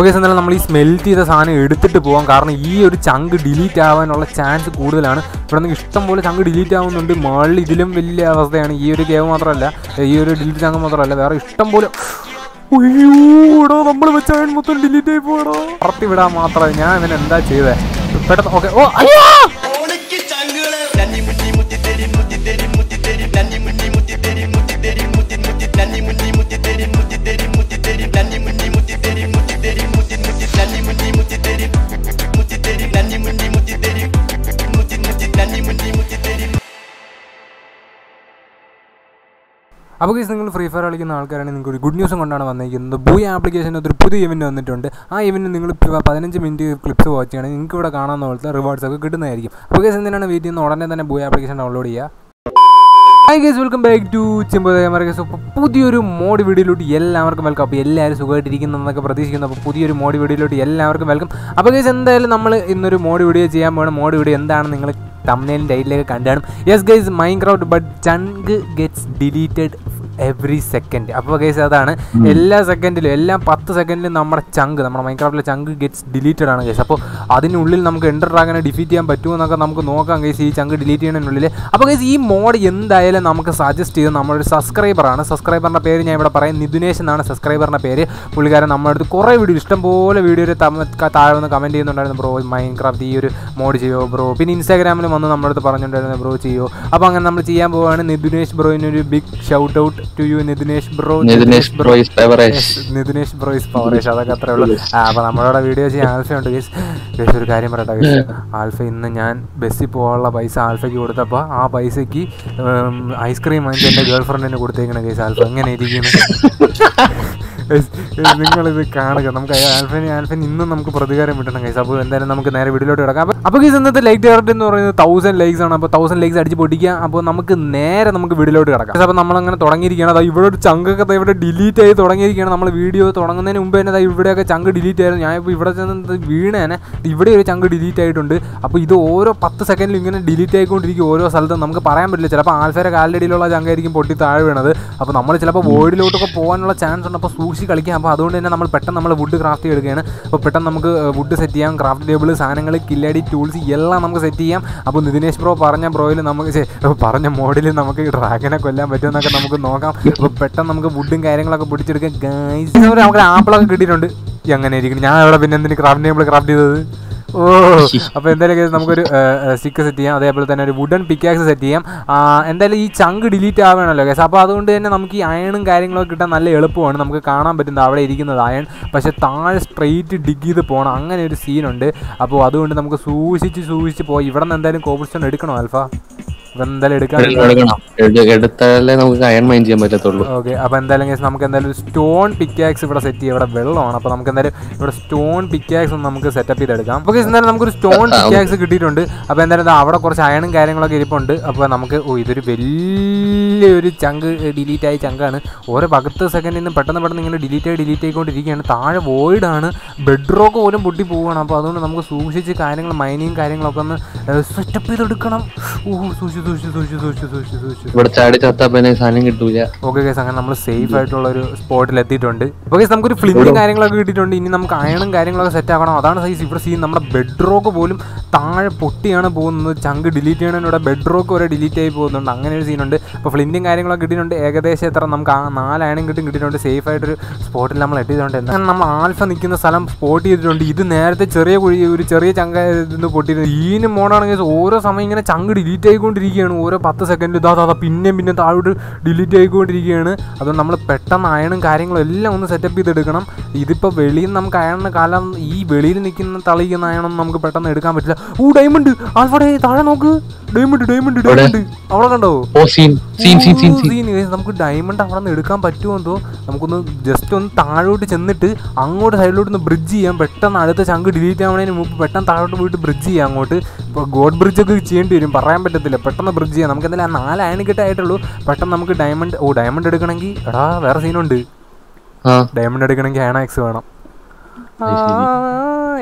Okay എന്നാലും നമ്മൾ ഈ സ്മെൽറ്റ് ചെയ്ത സാധനം എടുത്തിട്ട് പോകാം കാരണം ഈ ഒരു ചങ്ക് ഡിലീറ്റ് ആവാനുള്ള ചാൻസ് കൂടുതലാണ്. ഇവിടെ നിന്ന് ഇഷ്ടംപോലെ ചങ്ക് ഡിലീറ്റ് ആവുന്നുണ്ട്. മുകളിൽ ഇതിലും വലിയ അവസ്ഥയാണ്. ഈ ഒരു കേവ് മാത്രമല്ല. ഈ ഒരു ഡിലീറ്റ് ചങ്ക് മാത്രമല്ല. വേറെ ഇഷ്ടംപോലെ അയ്യോടോ നമ്മൾ വെച്ച മൊത്തം ഡിലീറ്റ് ആയി പോടോ പറത്തി വിടാൻ മാത്രമേ ഞാൻ ഇവനെന്താ ചെയ്തേ? പെട്ടെന്ന് ഓക്കെ. ഓ അയ്യോ! അപ്പോൾ ഗൈസ് നിങ്ങൾ ഫ്രീ ഫയർ കളിക്കുന്ന ആൾക്കാരാണെങ്കിൽ നിങ്ങൾക്ക് ഒരു ഗുഡ് ന്യൂസും കൊണ്ടാണ് വന്നിരിക്കുന്നത് ബൂയ ആപ്ലിക്കേഷന്റെ ഒരു പുതിയ ഇവന്റ് വന്നിട്ടുണ്ട്. ആ ഇവന്റ് നിങ്ങൾ പതിനഞ്ച് മിനിറ്റ് ക്ലിപ്സ് വാച്ച് ചെയ്യണമെങ്കിൽ നിങ്ങൾക്ക് ഇവിടെ കാണാവുന്ന പോലത്തെ റിവാർഡ്സ് ഒക്കെ കിട്ടുന്നതായിരിക്കും. അപ്പോൾ കേസ് എന്തിനാണ് വെയിറ്റ് ചെയ്യുന്നത് ഉടനെ തന്നെ ബൂയ ആപ്ലിക്കേഷൻ ഡൗൺലോഡ് ചെയ്യുക? Hi guys welcome back to ചിമ്പതേമറ അപ്പോൾ പുതിയൊരു മോഡ് വീഡിയോയിലോട്ട് എല്ലാവർക്കും വെൽക്കം അപ്പോൾ എല്ലാവരും സുഖമായിട്ടിരിക്കുന്നു എന്നൊക്കെ പ്രതീക്ഷിക്കുന്നു. അപ്പോൾ പുതിയൊരു മോഡ് വീഡിയോയിലോട്ട് എല്ലാവർക്കും വെൽക്കം അപ്പോൾ ഗേസ് എന്തായാലും നമ്മൾ ഇന്നൊരു മോഡ് വീഡിയോ ചെയ്യാൻ പോകണം മോഡ് വീഡിയോ എന്താണെന്ന് നിങ്ങൾ തമ്മിലും ടൈറ്റിലേക്ക് കണ്ടാണ്. Yes guys Minecraft but chunk gets deleted every second അപ്പോൾ കേസ് അതാണ് എല്ലാ സെക്കൻഡിലും എല്ലാ പത്ത് സെക്കൻഡിലും നമ്മുടെ ചങ്ക് നമ്മുടെ മൈൻക്രാഫ്റ്റിലെ ചങ്ക് ഗെറ്റ്സ് ഡിലീറ്റഡ് ആണ് കേസ് അപ്പോൾ അതിനുള്ളിൽ നമുക്ക് എന്റർ ഡ്രാഗനെ ഡിഫീറ്റ് ചെയ്യാൻ പറ്റുമോ എന്നൊക്കെ നമുക്ക് നോക്കാം കേസ് ഈ ചങ്ക് ഡിലീറ്റ് ചെയ്യുന്നതിനുള്ളിൽ അപ്പോൾ കേസ് ഈ മോഡ് എന്തായാലും നമുക്ക് സജസ്റ്റ് ചെയ്ത്. നമ്മളൊരു സബ്സ്ക്രൈബറാണ് സബ്സ്ക്രൈബറിന്റെ പേര് ഞാൻ ഇവിടെ പറയും. നിതുനേഷ് എന്നാണ് സബ്സ്ക്രൈബറിന്റെ പേര്. പുള്ളിക്കാരൻ നമ്മുടെ അടുത്ത് കുറേ വീഡിയോ ഇഷ്ടംപോലെ വീഡിയോ ഒരു താഴെ വന്ന് കമന്റ് ചെയ്യുന്നുണ്ടായിരുന്നു. ബ്രോ മൈൻക്രാഫ്റ്റ് ഈ ഒരു മോഡ് ചെയ്യുമോ ബ്രോ പിന്നെ ഇൻസ്റ്റാഗ്രാമിൽ വന്ന് നമ്മുടെ അടുത്ത് പറഞ്ഞിട്ടുണ്ടായിരുന്നു ബ്രോ ചെയ്യുമോ അപ്പോൾ അങ്ങനെ നമ്മൾ ചെയ്യാൻ പോവുകയാണ് Nithunesh ബ്രോയിനൊരു big shout out to you Nithinesh bro Nithinesh bro is പവറേഷ് Nithinesh bro is പവറേഷ് അതൊക്കെ അത്രേ ഉള്ളൂ. ആ അപ്പോൾ നമ്മളോട് വീഡിയോ ചെയ്യാൻ ആൽഫ ഉണ്ട് ഗേസ് ഗേസ് ഒരു കാര്യം പറയട്ടെ ഗേസ് ആൽഫ ഇന്ന് ഞാൻ ബസ്സിൽ പോകാനുള്ള പൈസ ആൽഫയ്ക്ക് കൊടുത്തപ്പോൾ ആ പൈസയ്ക്ക് ഐസ്ക്രീം വാങ്ങിച്ച് എന്റെ ഗേൾ ഫ്രണ്ടിന് കൊടുത്തേക്കണേ ഗേസ് ആൽഫ. എങ്ങനെ ഇരിക്കുന്നു? നിങ്ങളിത് കാണുക. നമുക്ക് ആൽഫൻ ആൽഫൻ ഇന്നും നമുക്ക് പ്രതികാരം കിട്ടണം കൈസ് അപ്പോൾ എന്തായാലും നമുക്ക് നേരെ വീഡിയോയിലോട്ട് കിടക്കാം. അപ്പോൾ കൈസ് ഇന്നത്തെ ലൈക്ക് ടാർഗറ്റ് എന്ന് പറയുന്നത് തൗസൻഡ് ലൈക്സ് ആണ്. അപ്പോൾ തൗസൻഡ് ലൈക്സ് അടിച്ച് പൊട്ടിക്കുക. അപ്പോൾ നമുക്ക് നേരെ നമുക്ക് വീഡിയോയിലോട്ട് കിടക്കാം. അപ്പോൾ നമ്മളങ്ങനെ തുടങ്ങിയിരിക്കുകയാണ്. അതായത് ഇവിടെ ഒരു ചങ്കൊക്കെ ഇവിടെ ഡിലീറ്റ് ആയി തുടങ്ങിയിരിക്കുകയാണ്. നമ്മൾ വീഡിയോ തുടങ്ങുന്നതിന് മുമ്പ് തന്നെ ഇവിടെയൊക്കെ ചങ്ക് ഡിലീറ്റ് ആയിരുന്നു. ഞാൻ ഇപ്പോൾ ഇവിടെ ചെന്ന് വീണേനെ ഇവിടെ ഒരു ചങ്ക് ഡിലീറ്റ് ആയിട്ടുണ്ട്. അപ്പോൾ ഇത് ഓരോ പത്ത് സെക്കൻഡിൽ ഇങ്ങനെ ഡിലീറ്റ് ആയിക്കൊണ്ടിരിക്കും ഓരോ സ്ഥലത്തും. നമുക്ക് പറയാൻ പറ്റില്ല. ചിലപ്പോൾ ആൽഫയുടെ ഇടയിലുള്ള ചങ്കായിരിക്കും പൊട്ടി താഴെ വീണത്. അപ്പോൾ നമ്മൾ ചിലപ്പോൾ വോയിഡിലോട്ടൊക്കെ പോകാനുള്ള ചാൻസ് ഉണ്ട്. അപ്പോൾ കളിക്കാം. അപ്പോൾ അതുകൊണ്ട് തന്നെ നമ്മൾ പെട്ടെന്ന് നമ്മൾ വുഡ് ക്രാഫ്റ്റ് എടുക്കുകയാണ് അപ്പോൾ പെട്ടെന്ന് നമുക്ക് വുഡ് സെറ്റ് ചെയ്യാം. ക്രാഫ്റ്റ് ടേബിൾ സാധനങ്ങൾ കില്ലടി ടൂൾസ് എല്ലാം നമുക്ക് സെറ്റ് ചെയ്യാം. അപ്പോൾ നിതിനേഷ് ബ്രോ പറഞ്ഞ ബ്രോയിൽ നമുക്ക് പറഞ്ഞ മോഡിൽ നമുക്ക് ഡ്രാഗനെ കൊല്ലാൻ പറ്റുമെന്നൊക്കെ നമുക്ക് നോക്കാം. അപ്പോൾ പെട്ടെന്ന് നമുക്ക് വുഡും കാര്യങ്ങളൊക്കെ പിടിച്ചെടുക്കാം. ഗൈസ് നമുക്ക് ആപ്പിളൊക്കെ കിട്ടിയിട്ടുണ്ട്. എങ്ങനെ ഇരിക്കുന്നു? ഞാൻ അവിടെ പിന്നെ എന്തിന് ക്രാഫ്റ്റ് ടേബിൾ ക്രാഫ്റ്റ് ചെയ്തത്? ഓ അപ്പോൾ എന്തായാലും നമുക്കൊരു സ്റ്റിക്ക് സെറ്റ് ചെയ്യാം. അതേപോലെ തന്നെ ഒരു വുഡൻ പിക്കാക്സ് സെറ്റ് ചെയ്യാം. എന്തായാലും ഈ ചങ്ക് ഡിലീറ്റ് ആവണമല്ലോ കേസ് അപ്പോൾ അതുകൊണ്ട് തന്നെ നമുക്ക് ഈ അയണും കാര്യങ്ങളൊക്കെ കിട്ടാൻ നല്ല എളുപ്പമാണ്. നമുക്ക് കാണാൻ പറ്റുന്നത് അവിടെ ഇരിക്കുന്നത് അയൺ പക്ഷേ താഴെ സ്ട്രെയിറ്റ് ഡിഗ് ചെയ്ത് പോകണം അങ്ങനെ ഒരു സീനുണ്ട് അപ്പോൾ അതുകൊണ്ട് നമുക്ക് സൂക്ഷിച്ച് സൂക്ഷിച്ച് പോയി. ഇവിടെ നിന്ന് എന്തായാലും കോബിൾ എടുക്കണോ ഇവിടെ എന്തായാലും എടുക്കണം എടുത്താലേ നമുക്ക് അയൺ മൈൻ ചെയ്യാൻ പറ്റത്തുള്ളൂ. ഓക്കെ അപ്പോൾ എന്തായാലും guys നമുക്ക് എന്തായാലും സ്റ്റോൺ പിക്കാക്സ് ഇവിടെ സെറ്റ് ചെയ്യാം. ഇവിടെ വെള്ളമാണ്. അപ്പോൾ നമുക്ക് എന്തായാലും ഇവിടെ സ്റ്റോൺ പിക്കാക്സ് ഒന്ന് നമുക്ക് സെറ്റപ്പ് ചെയ്തെടുക്കാം. അപ്പോൾ guys എന്തായാലും നമുക്കൊരു സ്റ്റോൺ പിക്കാക്സ് കിട്ടിയിട്ടുണ്ട്. അപ്പോൾ എന്തായാലും അവിടെ കുറച്ച് അയണും കാര്യങ്ങളൊക്കെ ഇരിപ്പുണ്ട്. അപ്പോൾ നമുക്ക് ഓ ഇതൊരു വലിയൊരു ചങ്ക് ഡിലീറ്റ് ആയ ചങ്കാണ് ഓരോ പകത്ത് സെക്കൻഡിൽ നിന്ന് പെട്ടെന്ന് പെട്ടെന്ന് ഇങ്ങനെ ഡിലീറ്റ് ആയി ഡിലീറ്റ് ആയിക്കൊണ്ടിരിക്കുകയാണ്. താഴെ വോയിഡാണ് ബെഡ്റോക്ക് പോലും പൊട്ടി പോവുകയാണ്. അപ്പോൾ അതുകൊണ്ട് നമുക്ക് സൂക്ഷിച്ച് കാര്യങ്ങൾ മൈനിങ് കാര്യങ്ങളൊക്കെ ഒന്ന് സെറ്റപ്പ് ചെയ്തെടുക്കണം. ഓ സൂക്ഷിച്ച് ഇവിടെ ചാടി ചത്താ പിന്നെ സാധനം കിട്ടൂല. ഓക്കെ കേസ് അങ്ങനെ നമ്മൾ സേഫ് ആയിട്ടുള്ള ഒരു സ്പോട്ടിൽ എത്തിയിട്ടുണ്ട്. ഓക്കെ കേസ് നമുക്കൊരു ഫ്ലിന്റും കാര്യങ്ങളൊക്കെ കിട്ടിയിട്ടുണ്ട്. ഇനി നമുക്ക് അയണും കാര്യങ്ങളൊക്കെ സെറ്റ് ആക്കണം. അതാണ് സൈസ് ഇവിടെ സീൻ നമ്മുടെ ബെഡ് റോക്ക് പോലും താഴെ പൊട്ടിയാണ് പോകുന്നത്. ചങ്ക് ഡിലീറ്റ് ചെയ്യണതിലൂടെ ബെഡ് റോക്ക് വരെ ഡിലീറ്റ് ആയി പോകുന്നുണ്ട്. അങ്ങനെ ഒരു സീനുണ്ട് അപ്പോൾ ഫ്ലിന്റും കാര്യങ്ങളൊക്കെ കിട്ടിയിട്ടുണ്ട്. ഏകദേശം എത്ര? നമുക്ക് ആ നാല് അയണും കിട്ടും കിട്ടിയിട്ടുണ്ട്. സേഫ് ആയിട്ടൊരു സ്പോട്ടിൽ നമ്മൾ എത്തിയിട്ടുണ്ട്. എന്നാൽ നമ്മൾ ആൽഫ നിൽക്കുന്ന സ്ഥലം സ്പോട്ട് ചെയ്തിട്ടുണ്ട്. ഇത് നേരത്തെ ചെറിയ കുഴി ഒരു ചെറിയ ചങ്ക നിന്ന് പൊട്ടിയിരുന്നു. ഈനും മോണാണെങ്കിൽ ഓരോ സമയം ഇങ്ങനെ ചങ്ക് ഡിലീറ്റ് ആയിക്കൊണ്ടിരിക്കുകയാണ് ഓരോ പത്ത് സെക്കൻഡിൽ ഇതാ അതാ പിന്നെയും പിന്നെ താഴോട്ട് ഡിലീറ്റ് ആയിക്കൊണ്ടിരിക്കുകയാണ്. അതുകൊണ്ട് നമ്മൾ പെട്ടെന്ന് അയണും കാര്യങ്ങളും എല്ലാം ഒന്ന് സെറ്റപ്പ് ചെയ്തെടുക്കണം. ഇതിപ്പോൾ വെളിയിൽ നമുക്ക് അയണ കാലം ഈ വെളിയിൽ നിൽക്കുന്ന തളിക്കുന്ന അയണൊന്നും നമുക്ക് പെട്ടെന്ന് എടുക്കാൻ പറ്റില്ല. ഓ ഡയമണ്ട് ആൽഫടെ താഴെ നോക്ക്. ഡയമണ്ട് ഡയമണ്ട് ഡയമണ്ട് അവിടെ കണ്ടോ? നമുക്ക് ഡയമണ്ട് അവിടെ നിന്ന് എടുക്കാൻ പറ്റുമോ എന്തോ? നമുക്കൊന്ന് ജസ്റ്റ് ഒന്ന് താഴോട്ട് ചെന്നിട്ട് അങ്ങോട്ട് സൈഡിലോട്ട് ഒന്ന് ബ്രിഡ്ജ് ചെയ്യാം. പെട്ടെന്ന് അടുത്ത ചങ്ക് ഡിലീറ്റ് ആവണതിന് മുമ്പ് പെട്ടെന്ന് താഴോട്ട് പോയിട്ട് ബ്രിഡ്ജ് ചെയ്യാം അങ്ങോട്ട്. ഇപ്പോൾ ഗോഡ് ബ്രിഡ്ജ് ഒക്കെ ചെയ്യേണ്ടി വരും. പറയാൻ പറ്റത്തില്ല. പെട്ടെന്ന് ബ്രിഡ്ജ് ചെയ്യാം. നമുക്ക് എന്തായാലും ആ നാല് അയണിക്കിട്ടായിട്ടുള്ളൂ പെട്ടെന്ന് നമുക്ക് ഡയമണ്ട് ഓ ഡയമണ്ട് എടുക്കണമെങ്കിൽ എടാ വേറെ സീനുണ്ട് ഡയമണ്ട് എടുക്കണമെങ്കിൽ ആനാക്സ് വേണം.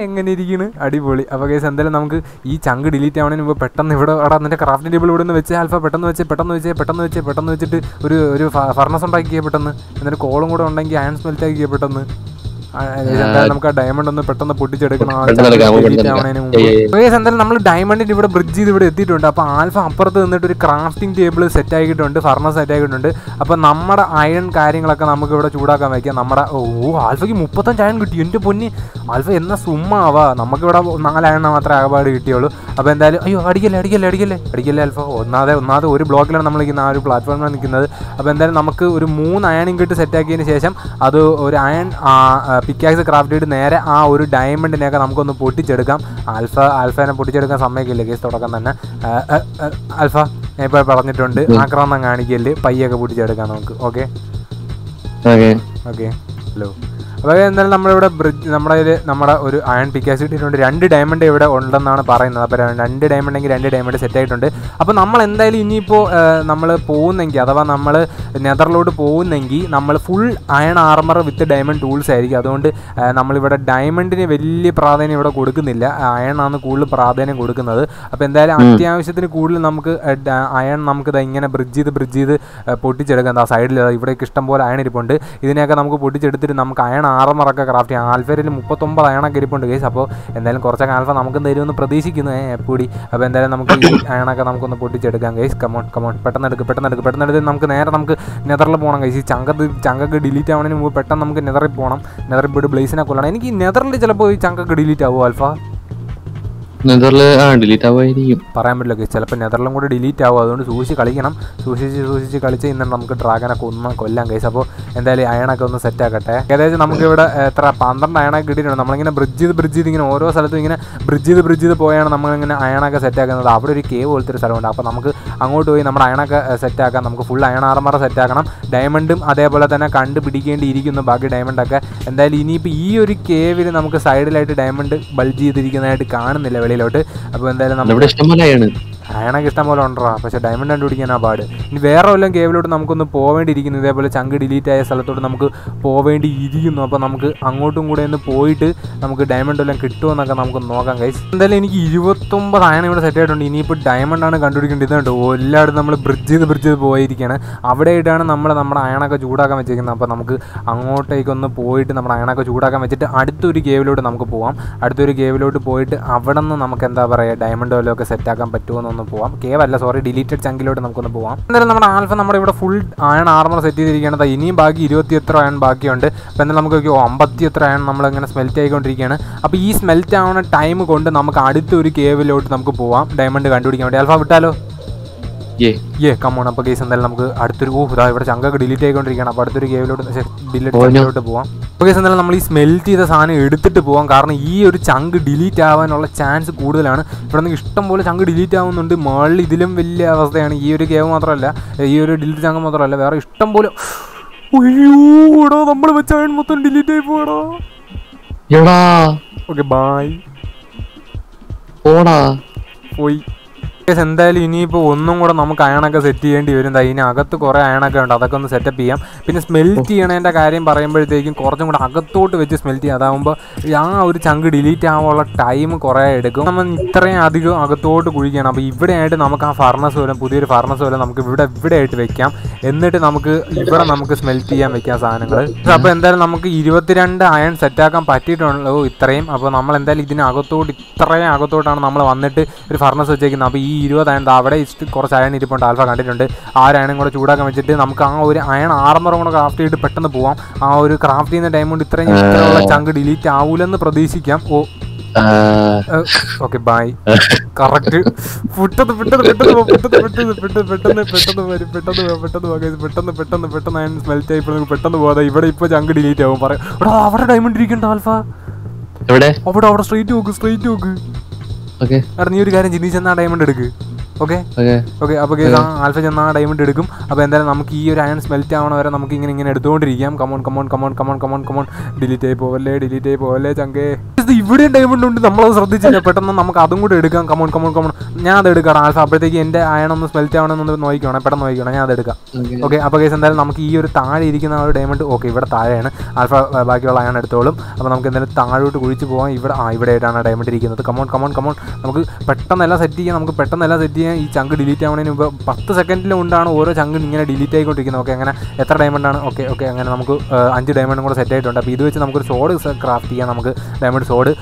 എങ്ങനെ ഇരിക്കുന്നു അടിപൊളി. അപ്പോൾ കേസ് എന്തായാലും നമുക്ക് ഈ ചങ്ക് ഡിലീറ്റ് ആവണതിന് മുമ്പ് പെട്ടെന്ന് ഇവിടെ അവിടെ നിന്റെ ക്രാഫ്റ്റ് ടേബിൾ ഇവിടെ നിന്ന് വെച്ച് ആൽഫ പെട്ടെന്ന് വെച്ച് പെട്ടെന്ന് വെച്ച് പെട്ടെന്ന് വെച്ച് പെട്ടെന്ന് വെച്ചിട്ട് ഒരു ഒരു ഫർണസ് ഉണ്ടാക്കിയ പെട്ടെന്ന്. എന്നിട്ട് കോളും കൂടെ ഉണ്ടെങ്കിൽ അയൺ സ്മെൽറ്റ് ആക്കിയ പെട്ടെന്ന്. നമുക്ക് ആ ഡയമണ്ട് ഒന്ന് പെട്ടെന്ന് പൊട്ടിച്ചെടുക്കണം. എന്തായാലും നമ്മൾ ഡയമണ്ടിന്റെ ഇവിടെ ബ്രിഡ്ജ് ചെയ്ത് ഇവിടെ എത്തിയിട്ടുണ്ട്. അപ്പോൾ ആൽഫ അപ്പുറത്ത് നിന്നിട്ട് ഒരു ക്രാഫ്റ്റിംഗ് ടേബിൾ സെറ്റ് ആക്കിയിട്ടുണ്ട്. ഫർണസ് സെറ്റ് ആക്കിയിട്ടുണ്ട്. അപ്പോൾ നമ്മുടെ അയൺ കാര്യങ്ങളൊക്കെ നമുക്ക് ഇവിടെ ചൂടാക്കാൻ വയ്ക്കാം. നമ്മുടെ ഓ ആൽഫയ്ക്ക് മുപ്പത്തഞ്ച് അയൺ കിട്ടി. എന്റെ പൊന്നി. ആൽഫ എന്ന സുമ്മാവാ നമുക്കിവിടെ നാല് അയൺ മാത്രമേ ആകപാട് കിട്ടിയുള്ളൂ. അപ്പോൾ എന്തായാലും അയ്യോ അടിക്കല്ലേ അടിക്കല്ലേ അടിക്കല്ലേ? അടിക്കല്ലേ ആൽഫ? ഒന്നാതെ ഒന്നാതെ ഒരു ബ്ലോക്കിലാണ് നമ്മൾ നിൽക്കുന്നത് ആ ഒരു പ്ലാറ്റ്ഫോമിലാണ് നിൽക്കുന്നത്. അപ്പോൾ എന്തായാലും നമുക്ക് ഒരു മൂന്ന് അയൺ കിട്ട് സെറ്റ് ആക്കിയതിന് ശേഷം അത് ഒരു അയൺ പിക്കാക്സ് ക്രാഫ്റ്റ് ചെയ്ത് നേരെ ആ ഒരു ഡയമണ്ടിനെയൊക്കെ നമുക്കൊന്ന് പൊട്ടിച്ചെടുക്കാം. ആൽഫ ആൽഫേനെ പൊട്ടിച്ചെടുക്കാൻ സമയമൊക്കെ കേസ് തുടക്കം തന്നെ. ആൽഫ ഞാൻ ഇപ്പോൾ പറഞ്ഞിട്ടുണ്ട്. ആക്രമണം കാണിക്കൽ പയ്യൊക്കെ പൊട്ടിച്ചെടുക്കാം നമുക്ക്. ഓക്കെ ഓക്കെ ഹലോ അപ്പോൾ എന്തായാലും നമ്മളിവിടെ ബ്രിഡ്ജ് നമ്മുടെ ഇത് നമ്മുടെ ഒരു അയൺ പിക്കാസ് കിട്ടിയിട്ടുണ്ട് രണ്ട് ഡയമണ്ട് ഇവിടെ ഉണ്ടെന്നാണ് പറയുന്നത്. അപ്പോൾ രണ്ട് ഡയമണ്ട് എങ്കിൽ രണ്ട് ഡയമണ്ട് സെറ്റ് ആയിട്ടുണ്ട്. അപ്പോൾ നമ്മൾ എന്തായാലും ഇനിയിപ്പോൾ നമ്മൾ പോകുന്നെങ്കിൽ അഥവാ നമ്മൾ നെതറിലോട്ട് പോകുന്നെങ്കിൽ നമ്മൾ full iron armour with diamond tools ആയിരിക്കും. അതുകൊണ്ട് നമ്മളിവിടെ ഡയമണ്ടിന് വലിയ പ്രാധാന്യം ഇവിടെ കൊടുക്കുന്നില്ല. അയണാണ് കൂടുതൽ പ്രാധാന്യം കൊടുക്കുന്നത്. അപ്പോൾ എന്തായാലും അത്യാവശ്യത്തിന് കൂടുതൽ നമുക്ക് അയൺ നമുക്ക് ഇങ്ങനെ ബ്രിഡ്ജ് ചെയ്ത് ബ്രിഡ്ജ് ചെയ്ത് പൊട്ടിച്ചെടുക്കാം. ആ സൈഡിൽ ഇവിടേക്ക് ഇഷ്ടം പോലെ അയൺ ഇരിപ്പുണ്ട്. ഇതിനെയൊക്കെ നമുക്ക് പൊട്ടിച്ചെടുത്തിട്ട് നമുക്ക് അയൺ ആറമറൊക്കെ ക്രാഫ്റ്റ് ചെയ്യാം. ആൽഫയിൽ മുപ്പത്തൊമ്പത് അയണൊക്കെ ഇരിപ്പുണ്ട് കേസ് അപ്പോൾ എന്തായാലും കുറച്ചൊക്കെ ആൽഫ നമുക്ക് തരുമെന്ന് പ്രതീക്ഷിക്കുന്നു. എപ്പോടി അപ്പോൾ എന്തായാലും നമുക്ക് ഈ അയണൊക്കെ നമുക്കൊന്ന് പൊട്ടിച്ചെടുക്കാം കേസ് കമോൺ കമോൺ പെട്ടെന്ന് എടുക്കും പെട്ടെന്ന് എടുക്കും പെട്ടെന്ന് എടുത്ത് നമുക്ക് നേരെ നമുക്ക് നെതറിൽ പോകണം കേസ് ഈ ചങ്കത്ത് ചങ്കൊക്കെ ഡിലീറ്റ് ആവുന്നതിന് മുമ്പ് പെട്ടെന്ന് നമുക്ക് നെതറിൽ പോകണം നെതറിൽ പോയിട്ട് ബ്ലേസിനെ കൊല്ലണം. എനിക്ക് നെതറിൽ ചിലപ്പോൾ ഈ ചങ്കൊക്കെ ഡിലീറ്റ് ആവുമോ ആൽഫ? പറയാൻ പറ്റില്ല ചിലപ്പോൾ നെതറിലും കൂടെ ഡിലീറ്റ് ആവും. അതുകൊണ്ട് സൂക്ഷിച്ച് കളിക്കണം. സൂക്ഷിച്ച് സൂക്ഷിച്ച് കളിച്ച് ഇന്ന് നമുക്ക് ഡ്രാഗനെ ഒന്ന് കൊല്ലാം കഴിച്ചു അപ്പോൾ എന്തായാലും അയണൊക്കെ ഒന്ന് സെറ്റ് ആക്കട്ടെ. ഏകദേശം നമുക്ക് ഇവിടെ എത്ര? പന്ത്രണ്ട് അയണൊക്കെ കിട്ടിയിട്ടുണ്ട്. നമ്മളിങ്ങനെ ബ്രിഡ്ജ് ചെയ്ത് ബ്രിഡ്ജ് ചെയ്ത് ഇങ്ങനെ ഓരോ സ്ഥലത്തും ഇങ്ങനെ ബ്രിഡ്ജ് ചെയ്ത് ബ്രിഡ്ജ് ചെയ്ത് പോയാണ് നമ്മളിങ്ങനെ അയണൊക്കെ സെറ്റ് ആക്കുന്നത്. അവിടെ ഒരു കേവ് പോലത്തെ ഒരു സ്ഥലമുണ്ട്. അപ്പോൾ നമുക്ക് അങ്ങോട്ട് പോയി നമ്മുടെ അയണൊക്കെ സെറ്റ് ആക്കാം. നമുക്ക് ഫുൾ അയണ ആർമറ സെറ്റ് ആക്കണം. ഡയമണ്ടും അതേപോലെ തന്നെ കണ്ടുപിടിക്കേണ്ടിയിരിക്കുന്നു ബാക്കി ഡയമണ്ടൊക്കെ എന്തായാലും ഇനിയിപ്പോൾ ഈ ഒരു കേവിൽ നമുക്ക് സൈഡിലായിട്ട് ഡയമണ്ട് ബൾജ് ചെയ്തിരിക്കുന്നതായിട്ട് കാണുന്നില്ല. വെളിയിലോട്ട് അപ്പോൾ എന്തായാലും നമ്മുടെ ഇഷ്ടം ആണ് അയണൊക്കെ ഇഷ്ടം പോലെ ഉണ്ടോ പക്ഷെ ഡയമണ്ട് കണ്ടുപിടിക്കാനാ പാട്. ഇനി വേറെ വല്ലതും കേവിലോട്ട് നമുക്കൊന്ന് പോവേണ്ടിയിരിക്കുന്നു. ഇതേപോലെ ചങ്ക് ഡിലീറ്റ് ആയ സ്ഥലത്തോട്ട് നമുക്ക് പോവേണ്ടി ഇരിക്കുന്നു അപ്പോൾ നമുക്ക് അങ്ങോട്ടും കൂടെ ഒന്ന് പോയിട്ട് നമുക്ക് ഡയമണ്ട് വല്ലതും കിട്ടുമെന്നൊക്കെ നമുക്ക് നോക്കാം കൈസ് എന്തായാലും എനിക്ക് ഇരുപത്തൊമ്പത് അയണം ഇവിടെ സെറ്റ് ആയിട്ടുണ്ട്. ഇനിയിപ്പോൾ ഡയമണ്ട് ആണ് കണ്ടുപിടിക്കേണ്ടത് ഇതുണ്ട് എല്ലായിടത്തും നമ്മൾ ബ്രിഡ്ജ് ചെയ്ത് ബ്രിഡ്ജ് ചെയ്ത് പോയിരിക്കുകയാണ് അവിടെയായിട്ടാണ് നമ്മൾ നമ്മുടെ അയണൊക്കെ ചൂടാക്കാൻ വെച്ചിരിക്കുന്നത്. അപ്പോൾ നമുക്ക് അങ്ങോട്ടേക്കൊന്ന് പോയിട്ട് നമ്മുടെ അയണൊക്കെ ചൂടാക്കാൻ വെച്ചിട്ട് അടുത്തൊരു കേബിലോട്ട് നമുക്ക് പോവാം. അടുത്തൊരു കേബിലോട്ട് പോയിട്ട് അവിടെ നിന്ന് നമുക്ക് എന്താ പറയുക ഡയമണ്ട് വല്ലതും ഒക്കെ സെറ്റാക്കാൻ പറ്റുമോ എന്നൊന്ന് പോവാം. കേവ് അല്ല സോറി ഡിലീറ്റഡ് ചങ്കിലോട്ട് നമുക്കൊന്ന് പോവാം. എന്തായാലും നമ്മുടെ ആൽഫ നമ്മുടെ ഇവിടെ ഫുൾ അയൺ ആർമർ സെറ്റ് ചെയ്തിരിക്കുകയാണ്. ഇനിയും ബാക്കി ഇരുപത്തി എത്ര അയൺ ബാക്കിയുണ്ട്. അപ്പോൾ എന്തായാലും നമുക്ക് നോക്കിയോ അമ്പത്തി എത്ര അയൺ നമ്മളിങ്ങനെ സ്മെൽറ്റ് ആയിക്കൊണ്ടിരിക്കുകയാണ്. അപ്പോൾ ഈ സ്മെൽറ്റ് ആവുന്ന ടൈം കൊണ്ട് നമുക്ക് അടുത്തൊരു കേവിലോട്ട് നമുക്ക് പോവാം. ഡയമണ്ട് കണ്ടുപിടിക്കാൻ വേണ്ടി. ആൽഫ വിട്ടാലോ? ഏ ഏ കമ്മോൺ അപ്പോൾ കേസ് എന്തായാലും നമുക്ക് അടുത്തൊരു ഓ ഇതാ ഇവിടെ ചങ്കൊക്കെ ഡിലീറ്റ് ആയിക്കൊണ്ടിരിക്കുകയാണ്. അപ്പോൾ അടുത്തൊരു കേവിലോട്ട് ഡിലീറ്റ് പോവാം. അപ്പോൾ കേസ് എന്തായാലും നമ്മൾ ഈ സ്മെൽറ്റ് ചെയ്ത സാധനം എടുത്തിട്ട് പോവാം. കാരണം ഈ ഒരു ചങ്ക് ഡിലീറ്റ് ആവാനുള്ള ചാൻസ് കൂടുതലാണ്. ഇവിടെ നിന്ന് ഇഷ്ടം പോലെ ചങ്ക് ഡിലീറ്റ് ആവുന്നുണ്ട്. മുകളിൽ ഇതിലും വലിയ അവസ്ഥയാണ്. ഈ ഒരു കേവ് മാത്രമല്ല ഈ ഒരു ഡിലീറ്റ് ചങ്ക് മാത്രമല്ല വേറെ ഇഷ്ടം പോലെ അയ്യോടാ നമ്മൾ വെച്ച മൊത്തം ഡിലീറ്റ് ആയി പോടാ എടാ. ഓക്കെ ബായ് പോടാ. പോയി. എന്തായാലും ഇനിയിപ്പോൾ ഒന്നും കൂടെ നമുക്ക് അയണൊക്കെ സെറ്റ് ചെയ്യേണ്ടി വരും. ഇതിനകത്ത് കുറേ അയണൊക്കെ ഉണ്ട്. അതൊക്കെ ഒന്ന് സെറ്റപ്പ് ചെയ്യാം. പിന്നെ സ്മെൽറ്റ് ചെയ്യണതിന്റെ കാര്യം പറയുമ്പോഴത്തേക്കും കുറച്ചും കൂടെ അകത്തോട്ട് വെച്ച് സ്മെൽറ്റ് ചെയ്യാം. അതാകുമ്പോൾ ആ ഒരു ചങ്ക് ഡിലീറ്റ് ആവാനുള്ള ടൈം കുറേ എടുക്കും. നമ്മൾ ഇത്രയും അധികം അകത്തോട്ട് കുഴിക്കണം. അപ്പോൾ ഇവിടെയായിട്ട് നമുക്ക് ആ ഫർണസ് പോലെ പുതിയൊരു ഫർണസ് പോലെ നമുക്ക് ഇവിടെ ഇവിടെ ആയിട്ട് വെക്കാം. എന്നിട്ട് നമുക്ക് ഇവിടെ നമുക്ക് സ്മെൽറ്റ് ചെയ്യാൻ വെക്കാം സാധനങ്ങൾ. അപ്പോൾ എന്തായാലും നമുക്ക് ഇരുപത്തിരണ്ട് അയൺ സെറ്റാക്കാൻ പറ്റിയിട്ടുള്ളൂ ഇത്രയും. അപ്പോൾ നമ്മൾ എന്തായാലും ഇതിനകത്തോട്ട് ഇത്രയും അകത്തോട്ടാണ് നമ്മൾ വന്നിട്ട് ഒരു ഫർണസ് വെച്ചേക്കുന്നത്. അപ്പോൾ ഈ ഇരുപത് അയൺ അവിടെ കുറച്ച് അയൺ ഇരിപ്പുണ്ട്. ആൽഫ കണ്ടിട്ടുണ്ട്. ആ ഒരു അയണും കൂടെ ചൂടാക്കാൻ വെച്ചിട്ട് നമുക്ക് ആ ഒരു അയൺ ആർമറും കൂടെ ക്രാഫ്റ്റ് ചെയ്തിട്ട് പെട്ടെന്ന് പോവാം. ആ ഒരു ക്രാഫ്റ്റ് ചെയ്യുന്ന ടൈം കൊണ്ട് ഇത്രയും ഇത്രയുള്ള ചങ്ക് ഡിലീറ്റ് ആവൂലെന്ന് പ്രതീക്ഷിക്കാം. ഓ. ഓക്കെ ബൈ കറക്റ്റ് പെട്ടെന്ന് പെട്ടെന്ന് പെട്ടെന്ന് പെട്ടെന്ന് പെട്ടെന്ന് പെട്ടെന്ന് പെട്ടെന്ന് വരും പെട്ടെന്ന് പെട്ടെന്ന്. പെട്ടെന്ന് പെട്ടെന്ന് പെട്ടെന്ന് അയൺ സ്മെൽറ്റ് ആയി പെട്ടെന്ന് പോകാതെ ഇവിടെ ഇപ്പോൾ ചങ്ക് ഡിലീറ്റ് ആവും. പറയാം. അവിടെ ഡയമണ്ട് ഇരിക്കണ്ട ആൽഫ. അവിടെ അവിടെ സ്ട്രൈറ്റ് നോക്ക് സ്ട്രൈറ്റ് നോക്ക്. നീ ഒരു കാര്യം ചിന്തിച്ചെന്നാ ഡയമണ്ട് എടുക്ക്. ഓക്കെ ഓക്കെ അപ്പോൾ കേസ് ആൽഫ ചെന്നാ ഡയമണ്ട് എടുക്കും. അപ്പോൾ എന്തായാലും നമുക്ക് ഈ ഒരു അയൺ സ്മെൽറ്റ് ആവണ വരെ നമുക്ക് ഇങ്ങനെ ഇങ്ങനെ എടുത്തുകൊണ്ടിരിക്കാം come on come on come on come on come on come on delete ആയി പോവല്ലേ ഡിലീറ്റ് ആയി പോവല്ലേ ചങ്കേ. ഇവിടെ ഡയമണ്ട് ഉണ്ട്. നമ്മളത് ശ്രദ്ധിച്ചില്ല? പെട്ടെന്ന് നമുക്ക് അതും കൂടെ എടുക്കാം. കമോൺ കമോൺ കമോൺ ഞാൻ അത് എടുക്കാം ആൽഫ. അപ്പോഴത്തേക്ക് എന്റെ അയണൊന്ന് സ്മെൽറ്റ് ആവണമെന്ന് നോക്കിക്കോണേ. പെട്ടെന്ന് നോക്കിക്കോണേ. ഞാൻ അത് എടുക്കാം. ഓക്കെ അപ്പോൾ കേസ് എന്തായാലും നമുക്ക് ഈ ഒരു താഴെ ഇരിക്കുന്ന ആ ഒരു ഡയമണ്ട് ഓക്കെ ഇവിടെ താഴെയാണ്. ആൽഫ ബാക്കിയുള്ള അയൺ എടുത്തോളും. അപ്പോൾ നമുക്ക് എന്തായാലും താഴോട്ട് കുഴിച്ച് പോകാം ഇവിടെ ആ ഇവിടെ ആയിട്ടാണ് ഡയമണ്ട് ഇരിക്കുന്നത്. കമോൺ കമോൺ കമോൺ നമുക്ക് പെട്ടെന്ന് എല്ലാം സെറ്റ് ചെയ്യാം. നമുക്ക് പെട്ടെന്ന് എല്ലാം സെറ്റ് ചെയ്യാം. ഈ ചങ്ക് ഡിലീറ്റ് ആവുന്നതിന് മുമ്പ് പത്ത് സെക്കൻഡിൽ കൊണ്ടാണ് ഓരോ ചങ്ക് ഇങ്ങനെ ഡിലീറ്റ് ആയിക്കൊണ്ടിരിക്കുന്നത്. ഓക്കെ അങ്ങനെ എത്ര ഡയമണ്ട് ആണ്? ഓക്കെ ഓക്കെ അങ്ങനെ നമുക്ക് അഞ്ച് ഡയമണ്ടും കൂടെ സെറ്റ് ആയിട്ടുണ്ട്. അപ്പോൾ ഇത് വെച്ച് നമുക്കൊരു സോഡ് ക്രാഫ്റ്റ് ചെയ്യാം. നമുക്ക് ഡയമണ്ട് സോഡ്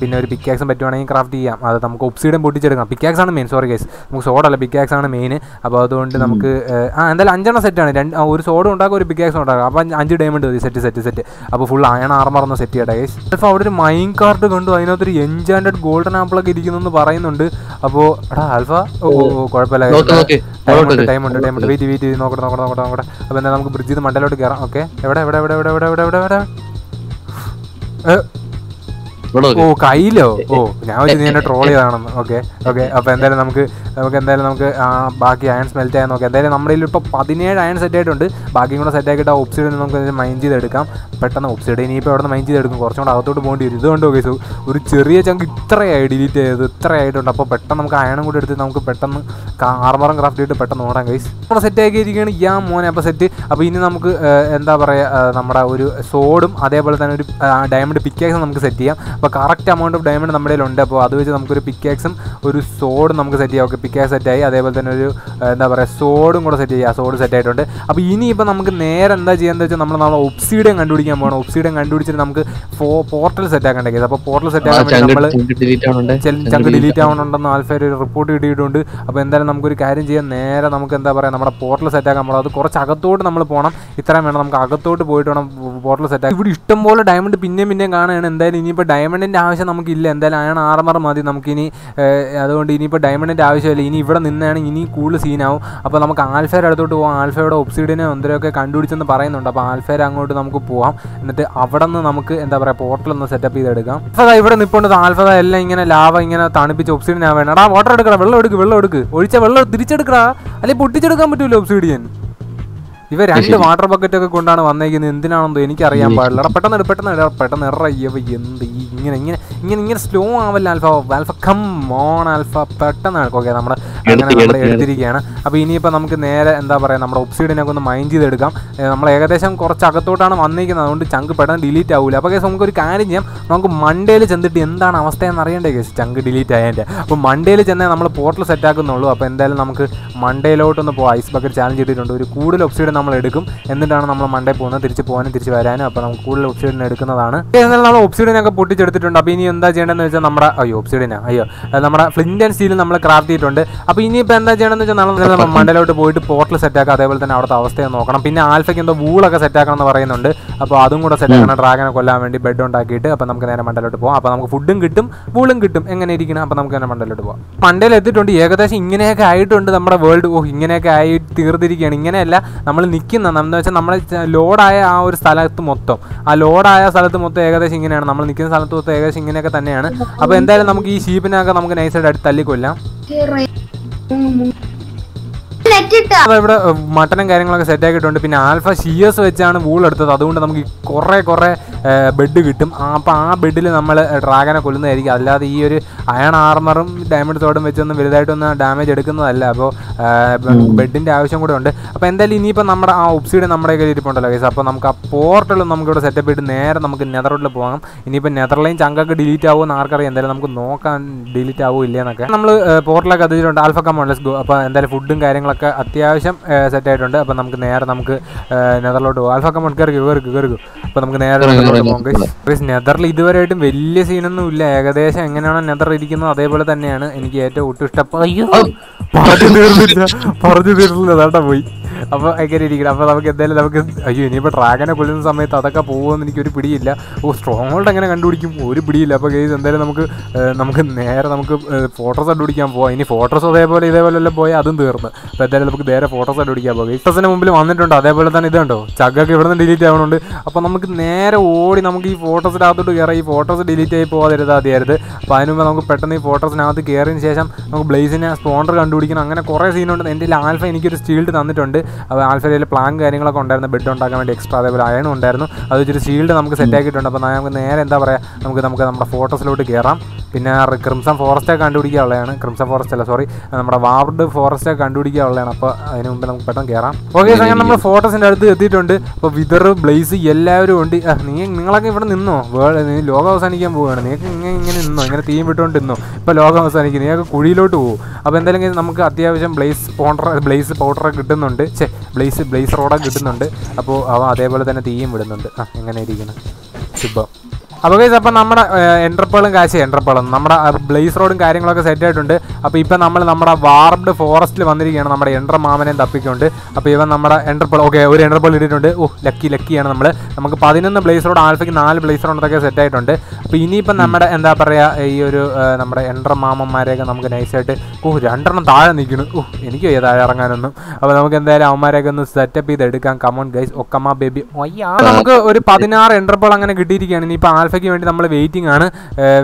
പിന്നെ ഒരു പിക്കാക്സും പറ്റുവാണെങ്കിൽ ക്രാഫ്റ്റ് ചെയ്യാം. അത് നമുക്ക് ഒപ്സീഡും പൊട്ടിച്ചെടുക്കാം. പിക്കാക്സ് ആണ് മെയിൻ സോറി കേസ് നമുക്ക് സോഡല്ല പിക്കാക്സ് ആണ് മെയിൻ അപ്പോൾ അതുകൊണ്ട് നമുക്ക് ആ എന്തായാലും അഞ്ചെണ്ണം സെറ്റാണ് രണ്ട് ഒരു സോഡും ഉണ്ടാക്കും ഒരു പിക്കാക്സും ഉണ്ടാക്കും. അപ്പോൾ അഞ്ച് ഡയമണ്ട് മതി. സെറ്റ് സെറ്റ് സെറ്റ് അപ്പോൾ ഫുൾ അയൺ ആർമറൊന്ന് സെറ്റ് ചെയ്യട്ടെ കേസ് അപ്പോൾ അവിടെ ഒരു മൈൻ കാർഡ് കണ്ടു. അതിനകത്തൊരു എൻജാൻഡഡ് ഗോൾഡൻ ആപ്പിളൊക്കെ ഇരിക്കുന്നു എന്ന് പറയുന്നുണ്ട്. അപ്പോൾ എടാ ആൽഫ നോക്കട്ടെ എന്തായാലും നമുക്ക് ബ്രിഡ്ജിൽ നിന്ന് മണ്ടയിലോട്ട് കയറാം. ഓക്കെ? എവിടെ എവിടെ എവിടെ എവിടെ എവിടെ എവിടെ എവിടെ? ഓ. കയ്യിലോ? ഓ ഞാൻ വെച്ച് നീ എന്നെ ട്രോൾ ചെയ്താണെന്ന് ഓക്കെ ഓക്കെ അപ്പൊ എന്തായാലും നമുക്ക് നമുക്ക് എന്തായാലും നമുക്ക് ബാക്കി അയൺ സ്മെൽറ്റ് ചെയ്യാൻ നോക്കാം. എന്തായാലും നമ്മുടെ കയ്യിൽ ഇപ്പോൾ പതിനേഴ് അയൺ സെറ്റ് ആയിട്ടുണ്ട്. ബാക്കി കൂടെ സെറ്റ് ആക്കിയിട്ട് ആ ഒപ്സൈഡ് നമുക്ക് മൈൻഡ് ചെയ്തെടുക്കാം. പെട്ടെന്ന് ഒപ്സൈഡ് ഇനിയിപ്പോൾ അവിടെ നിന്ന് മൈൻഡ് ചെയ്തെടുക്കും? കുറച്ചും കൂടെ അകത്തോട്ട് പോകേണ്ടി വരും. ഇതുകൊണ്ട് ഓക്കെ സോ ഒരു ചെറിയ ചങ്ക് ഇത്രയായി ഡിലീറ്റ് ചെയ്തത് ഇത്രയായിട്ടുണ്ട്. അപ്പോൾ പെട്ടെന്ന് നമുക്ക് അയണും കൂടെ എടുത്ത് നമുക്ക് പെട്ടെന്ന് ആർമറും ക്രാഫ്റ്റ് ചെയ്തിട്ട് പെട്ടെന്ന് ഓടാം കൈസ് നമ്മുടെ സെറ്റ് ആക്കിയിരിക്കുകയാണ്. യാ മോനെ അപ്പോൾ സെറ്റ് അപ്പോൾ ഇനി നമുക്ക് എന്താ പറയുക നമ്മുടെ ഒരു സോഡും അതേപോലെ തന്നെ ഒരു ഡയമണ്ട് പിക്കാക്സും നമുക്ക് സെറ്റ് ചെയ്യാം. അപ്പോൾ കറക്റ്റ് എമൗണ്ട് ഓഫ് ഡയമണ്ട് നമ്മുടെ ഉണ്ട് അപ്പോൾ അത് വെച്ച് നമുക്കൊരു പിക്കാക്സും ഒരു സോഡും നമുക്ക് സെറ്റ് ചെയ്യാം. ഓക്കെ പിക്കാക്സ് സെറ്റായി അതേപോലെ തന്നെ ഒരു എന്താ പറയുക സോഡും കൂടെ സെറ്റ് ചെയ്യാം. സോഡ് സെറ്റ് ആയിട്ടുണ്ട്. അപ്പോൾ ഇനിയിപ്പോൾ നമുക്ക് നേരെ എന്താ ചെയ്യാന്ന് വെച്ചാൽ നമ്മൾ നമ്മളെ ഒപ്സീഡിയം കണ്ടുപിടിക്കാൻ പോകണം ഒപ്സീഡിയം കണ്ടുപിടിച്ചിട്ട് നമുക്ക് പോർട്ടൽ സെറ്റ് ആക്കേണ്ട കേസ് അപ്പോൾ പോർട്ടൽ സെറ്റ് ആക്കാൻ വേണ്ടി നമ്മൾ ചങ്ക് ഡിലീറ്റ് delete ആവണമെന്ന് ഒരു റിപ്പോർട്ട് കിട്ടിയിട്ടുണ്ട്. അപ്പോൾ എന്തായാലും നമുക്കൊരു കാര്യം ചെയ്യാം. നേരെ നമുക്ക് എന്താ പറയുക നമ്മുടെ പോർട്ടൽ സെറ്റ് ആക്കാൻ പോകണം അത് കുറച്ച് അകത്തോട്ട് നമ്മൾ പോകണം ഇത്രയും വേണം. നമുക്ക് അകത്തോട്ട് പോയിട്ട് വേണം പോർട്ടൽ സെറ്റ് ആക്കാൻ. ഇവിടെ ഇഷ്ടംപോലെ ഡയമണ്ട് പിന്നെയും പിന്നെയും കാണുകയാണ്. എന്തായാലും ഇനിയിപ്പോൾ ഡയമണ്ടിന്റെ ആവശ്യം നമുക്കില്ല. എന്തായാലും അയൺ ആർമർ മതി നമുക്കിനി. അതുകൊണ്ട് ഇനിയിപ്പോൾ ഡയമണ്ടിന്റെ ആവശ്യമില്ല. ഇനി ഇവിടെ നിന്നാണ് ഇനി കൂടുതൽ സീനാവും അപ്പോൾ നമുക്ക് ആൽഫയുടെ അടുത്തോട്ട് പോകാം ആൽഫയുടെ ഒപ്സിഡിനെ എന്തെങ്കിലുമൊക്കെ കണ്ടുപിടിച്ചെന്ന് പറയുന്നുണ്ട്. അപ്പോൾ ആൽഫയുടെ അങ്ങോട്ട് നമുക്ക് പോകാം എന്നിട്ട് അവിടെ നിന്ന് നമുക്ക് എന്താ പറയുക പോർട്ടൽ ഒന്ന് സെറ്റപ്പ് ചെയ്തെടുക്കാം. ആൽഫദ ഇവിടെ നിൽപ്പുണ്ട് ആൽഫദ എല്ലാം ഇങ്ങനെ ലാവ ഇങ്ങനെ തണുപ്പിച്ച് ഒപ്സിഡിയൻ വേണം. എടാ വാട്ടർ എടുക്കടാ. വെള്ളം എടുക്ക് വെള്ളം എടുക്ക്. ഒഴിച്ച വെള്ളം തിരിച്ചെടുക്കടാ. അല്ലെങ്കിൽ പൊട്ടിച്ചെടുക്കാൻ പറ്റൂല ഒപ്സിഡിയൻ ഇവ രണ്ട് വാട്ടർ ബക്കറ്റ് ഒക്കെ കൊണ്ടാണ് വന്നേക്കുന്നത്. എന്തിനാണെന്നോ എനിക്കറിയാൻ പാടില്ല. എടാ പെട്ടെന്ന് പെട്ടെന്ന് എടാ പെട്ടെന്ന് എറയ്യവ എന്ത് ഇങ്ങനെ ഇങ്ങനെ ഇങ്ങനെ ഇങ്ങനെ slow ആവല്ല alpha alpha come on alpha പെട്ടെന്ന് ഓക്കെ നമ്മുടെ അങ്ങനെ നമ്മൾ എടുത്ത് എടുത്തിരിക്കുകയാണ്. അപ്പോൾ ഇനിയിപ്പോൾ നമുക്ക് നേരെ എന്താ പറയുക നമ്മുടെ ഒപ്സൈഡിനൊക്കെ ഒന്ന് മൈൻഡ് ചെയ്തെടുക്കാം. നമ്മൾ ഏകദേശം കുറച്ച് അകത്തോട്ടാണ് വന്നിരിക്കുന്നത് അതുകൊണ്ട് ചങ്ക് പെട്ടെന്ന് ഡിലീറ്റ് ആവില്ല അപ്പോൾ കേസ് നമുക്കൊരു കാര്യം ചെയ്യാം. നമുക്ക് മണ്ടേയിൽ ചെന്നിട്ട് എന്താണ് അവസ്ഥ എന്ന് അറിയണ്ടേ കേസ് ചങ്ക് ഡിലീറ്റ് ആയതിന്റെ അപ്പോൾ മണ്ടേയിൽ ചെന്നേ നമ്മൾ പോർട്ടൽ സെറ്റ് ആക്കുന്നുള്ളൂ. അപ്പോൾ എന്തായാലും നമുക്ക് മൺഡേയിലോട്ടൊന്ന് പോകാം ഐസ് ബക്കറ്റ് ചാലഞ്ച് ചെയ്തിട്ടുണ്ട്. ഒരു കൂടുതൽ ഒപ്സൈഡ് നമ്മൾ എടുക്കും എന്നിട്ടാണ് നമ്മൾ മണ്ടേ പോകുന്നത്. തിരിച്ച് പോകാനും തിരിച്ച് വരാനും. അപ്പോൾ നമുക്ക് കൂടുതൽ ഒപ്സൈഡിന് എടുക്കുന്നതാണ്. എന്നാലും നമ്മൾ ഒപ്സൈഡിനൊക്കെ പൊട്ടിച്ചെടുത്തിട്ടുണ്ട്. അപ്പോൾ ഇനി എന്താ ചെയ്യേണ്ടതെന്ന് വെച്ചാൽ നമ്മുടെ അയ്യോ ഒപ്സൈഡിനാ അയ്യോ നമ്മുടെ ഫ്ലിന്റ് ആൻഡ് സ്റ്റീൽ നമ്മൾ ക്രാഫ്റ്റ് ചെയ്തിട്ടുണ്ട്. അപ്പോൾ ഇനിയിപ്പോൾ എന്താ ചെയ്യണമെന്ന് വെച്ചാൽ നമ്മൾ മണ്ടലോട്ട് പോയിട്ട് പോർട്ടൽ സെറ്റ് ആക്കുക അതേപോലെ തന്നെ അവിടുത്തെ അവസ്ഥയെ നോക്കണം. പിന്നെ ആൽഫയ്ക്ക് എന്തോ വൂളൊക്കെ സെറ്റ് ആക്കണം എന്ന് പറയുന്നുണ്ട്. അപ്പോൾ അതും കൂടെ സെറ്റ് ആക്കണം. ഡ്രാഗനെ കൊല്ലാൻ വേണ്ടി ബെഡ് ഉണ്ടാക്കിയിട്ട്. അപ്പോൾ നമുക്ക് നേരെ മണ്ടയിലോട്ട് പോകാം അപ്പോൾ നമുക്ക് ഫുഡും കിട്ടും വൂളും കിട്ടും. എങ്ങനെ ഇരിക്കണം? അപ്പോൾ നമുക്ക് തന്നെ മണ്ടയിലോട്ട് പോകാം മണ്ടയിൽ എത്തിയിട്ടുണ്ട്. ഏകദേശം ഇങ്ങനെയൊക്കെ ആയിട്ടുണ്ട് നമ്മുടെ വേൾഡ് ഓ ഇങ്ങനെയൊക്കെ ആയി തീർന്നിരിക്കുകയാണ്. ഇങ്ങനെയല്ല നമ്മൾ നിൽക്കുന്ന എന്ന് വെച്ചാൽ നമ്മൾ ലോഡായ ആ ഒരു സ്ഥലത്ത് മൊത്തം. ആ ലോഡായ സ്ഥലത്ത് മൊത്തം ഏകദേശം ഇങ്ങനെയാണ്. നമ്മൾ നിൽക്കുന്ന സ്ഥലത്ത് മൊത്തം ഏകദേശം ഇങ്ങനെയൊക്കെ തന്നെയാണ്. അപ്പോൾ എന്തായാലും നമുക്ക് ഈ ഷീപ്പിനൊക്കെ നമുക്ക് നൈസായിട്ട് അടുത്ത് തല്ലിക്കൊല്ലാം ഇവിടെ മട്ടനും കാര്യങ്ങളൊക്കെ സെറ്റ് ആക്കിയിട്ടുണ്ട്. പിന്നെ ആൽഫ ഷിയേഴ്സ് വെച്ചാണ് വൂൾ എടുത്തത്. അതുകൊണ്ട് നമുക്ക് കുറേ കുറേ ബെഡ് കിട്ടും. അപ്പോൾ ആ ബെഡിൽ നമ്മൾ ഡ്രാഗനെ കൊല്ലുന്നതായിരിക്കും. അല്ലാതെ ഈ ഒരു അയൺ ആർമറും ഡയമണ്ട് തോടും വെച്ചൊന്നും വലുതായിട്ടൊന്നും ഡാമേജ് എടുക്കുന്നതല്ല. അപ്പോൾ ബെഡിന്റെ ആവശ്യം കൂടെ ഉണ്ട്. അപ്പോൾ എന്തായാലും ഇനിയിപ്പോൾ നമ്മുടെ ആ ഒബ്സീഡ് നമ്മുടെ കയ്യിൽ ഇരിപ്പുണ്ടല്ലോ കേസ് അപ്പോൾ നമുക്ക് ആ പോർട്ടലും നമുക്കിവിടെ സെറ്റപ്പ് ചെയ്ത് നേരെ നമുക്ക് നെതറോട്ടിൽ പോകാം ഇനിയിപ്പോൾ നെതർലൈൻ ചങ്കൊക്കെ ഡിലീറ്റ് ആവുമെന്ന് ആർക്കറിയാം. എന്തായാലും നമുക്ക് നോക്കാൻ ഡിലീറ്റ് ആവുമോ ഇല്ലയെന്നൊക്കെ നമ്മൾ പോർട്ടലൊക്കെ അതിലുണ്ട് ആൽഫ കമോൺ ലെസ് ഗോ അപ്പോൾ എന്തായാലും ഫുഡും കാര്യങ്ങളൊക്കെ അത്യാവശ്യം സെറ്റ് ആയിട്ടുണ്ട്. അപ്പോൾ നമുക്ക് നേരെ നമുക്ക് നെതറിലോട്ട് പോകും ആൽഫ കമോൺ കയറി കയറി കയറി അപ്പോൾ നമുക്ക് നേരെ നെതറിൽ ഇതുവരെയായിട്ടും വലിയ സീനൊന്നും ഇല്ല ഏകദേശം എങ്ങനെയാണോ നെതർ ഇരിക്കുന്നത് അതേപോലെ തന്നെയാണ്. എനിക്ക് ഏറ്റവും ഒട്ടും ഇഷ്ടപ്പെട്ട അയ്യോ! പറഞ്ഞു തീർന്നില്ല. പറഞ്ഞു തീർന്നില്ല. അതാണ്ടാ പോയി. അപ്പോൾ എങ്ങനെ ഇരിക്കണം? അപ്പോൾ നമുക്ക് എന്തായാലും നമുക്ക് അയ്യോ ഇനിയിപ്പോൾ ഡ്രാഗനെ കൊല്ലുന്ന സമയത്ത് അതൊക്കെ പോകുമെന്ന് എനിക്കൊരു പിടിയില്ല. ഓ സ്ട്രോങ് ഹോൾഡ് എങ്ങനെ കണ്ടുപിടിക്കും? ഒരു പിടിയില്ല. അപ്പോൾ ഗെയ്സ് എന്തായാലും നമുക്ക് നമുക്ക് നേരെ നമുക്ക് ഫോട്ടോസ് കണ്ടുപിടിക്കാൻ പോവാം. ഇനി ഫോട്ടോസ് അതേപോലെ ഇതേപോലെ എല്ലാം പോയാൽ അതും തീർന്ന്. അപ്പോൾ എന്തായാലും നമുക്ക് നേരെ ഫോട്ടോസ് കണ്ടുപിടിക്കാൻ പോകാം ഫോട്ടോസിന് മുമ്പിൽ വന്നിട്ടുണ്ട്. അതേപോലെ തന്നെ ഇതുണ്ടോ ചക്കൊക്കെ ഇവിടെ നിന്ന് ഡിലീറ്റ് ആവുന്നുണ്ട് അപ്പോൾ നമുക്ക് നേരെ ഓടി നമുക്ക് ഈ ഫോട്ടോസിന്റെ അകത്തോട്ട് കയറാം ഈ ഫോട്ടോസ് ഡിലീറ്റ് ആയി പോകാതിരുത് ആദ്യമായിരുന്നു അപ്പോൾ അതിന് മുമ്പ് നമുക്ക് പെട്ടെന്ന് ഈ ഫോട്ടോസിനകത്ത് കയറിയതിന് ശേഷം നമുക്ക് ബ്ലേസിനെ സ്പോണ്ടർ കണ്ടുപിടിക്കണം. അങ്ങനെ കുറേ സീനുണ്ട് എന്റെ ആൽഫ എനിക്കൊരു സ്റ്റീൽഡ് തന്നിട്ടുണ്ട്. അപ്പോൾ പ്ലാങ് കാര്യങ്ങളൊക്കെ ഉണ്ടായിരുന്നു. ബെഡ് ഉണ്ടാക്കാൻ വേണ്ടി എക്സ്ട്രാ അതേപോലെ അയണും ഉണ്ടായിരുന്നു. അത് വെച്ചൊരു ഷീൽഡ് നമുക്ക് സെറ്റ് ആക്കിയിട്ടുണ്ട്. അപ്പോൾ നമുക്ക് നേരെ എന്താ പറയുക നമുക്ക് നമുക്ക് നമ്മുടെ ഫോട്ടോസിലോട്ട് കയറാം പിന്നെ ക്രിംസൺ ഫോറസ്റ്റ് കണ്ടുപിടിക്കാനുള്ളതാണ്. ക്രിംസൺ ഫോറസ്റ്റ് അല്ല സോറി നമ്മുടെ വാർഡ് ഫോറസ്റ്റ് കണ്ടുപിടിക്കാനുള്ളതാണ്. അപ്പോൾ അതിന് മുമ്പ് നമുക്ക് പെട്ടെന്ന് കയറാം ഓക്കെ അങ്ങനെ നമ്മൾ ഫോട്ടോസിന്റെ അടുത്ത് എത്തിയിട്ടുണ്ട്. അപ്പോൾ വിതർ ബ്ലേസ് എല്ലാവരും ഉണ്ട്. നീ നിങ്ങളൊക്കെ ഇവിടെ നിന്നോ? വേൾഡ് നീ ലോകം അവസാനിക്കാൻ പോവുകയാണ്. നീക്ക് ഇങ്ങനെ ഇങ്ങനെ നിന്നോ? ഇങ്ങനെ തീം വിട്ടുകൊണ്ട് നിന്നോ ഇപ്പോൾ ലോകം അവസാനിക്കും. നീയൊക്കെ കുഴിയിലോട്ട് പോകും അപ്പോൾ എന്തായാലും നമുക്ക് അത്യാവശ്യം ബ്ലേസ് പൗഡർ ബ്ലേസ് പൗഡറൊക്കെ കിട്ടുന്നുണ്ട്. ചേ ബ്ലേസ് ബ്ലേസ് റോഡൊക്കെ കിട്ടുന്നുണ്ട്. അപ്പോൾ അവ അതേപോലെ തന്നെ തീയും വിടുന്നുണ്ട്. ആ എങ്ങനെ ഇരിക്കുന്നത് ശുഭം. അപ്പോൾ ഗൈസ് അപ്പോൾ നമ്മുടെ എൻട്രപ്പേളും കാശ് എൻട്രപ്പേളും നമ്മുടെ ബ്ലേസ് റോഡും കാര്യങ്ങളൊക്കെ സെറ്റ് ആയിട്ടുണ്ട്. അപ്പോൾ ഇപ്പം നമ്മൾ നമ്മുടെ വാർബ്ഡ് ഫോറസ്റ്റിൽ വന്നിരിക്കുകയാണ് നമ്മുടെ എൻട്ര മാമനെ തപ്പിക്കൊണ്ട്. അപ്പോൾ ഇവൻ നമ്മുടെ എൻട്രപ്പേൾ ഓക്കെ ഒരു എൻട്രപ്പേൾ ഇട്ടിട്ടുണ്ട്. ഓ ലക്കി ലക്കിയാണ് നമ്മൾ നമുക്ക് പതിനൊന്ന് ബ്ലേസ് റോഡ് ആൽഫയ്ക്ക് നാല് ബ്ലേസ് റോഡൊക്കെ സെറ്റ് ആയിട്ടുണ്ട്. അപ്പോൾ ഇനിയിപ്പം നമ്മുടെ എന്താ പറയുക ഈ ഒരു നമ്മുടെ എൻട്ര മാമന്മാരെയൊക്കെ നമുക്ക് നൈസായിട്ട് ഓ രണ്ടെണ്ണം താഴെ നിൽക്കുന്നു. ഓ എനിക്ക് വയ്യ താഴെ ഇറങ്ങാനൊന്നും. അപ്പോൾ നമുക്ക് എന്തായാലും അവന്മാരെയൊക്കെ ഒന്ന് സെറ്റപ്പ് ചെയ്ത് എടുക്കാം കമോൺ ഗൈസ് ഒക്കമ്മ ബേബി ഒയ്യാ നമുക്ക് ഒരു പതിനാറ് എൻട്രപ്പോൾ അങ്ങനെ കിട്ടിയിരിക്കുകയാണ്. ഇനിയിപ്പോൾ ആൽഫയ്ക്ക് വേണ്ടി നമ്മൾ വെയിറ്റിംഗ് ആണ്.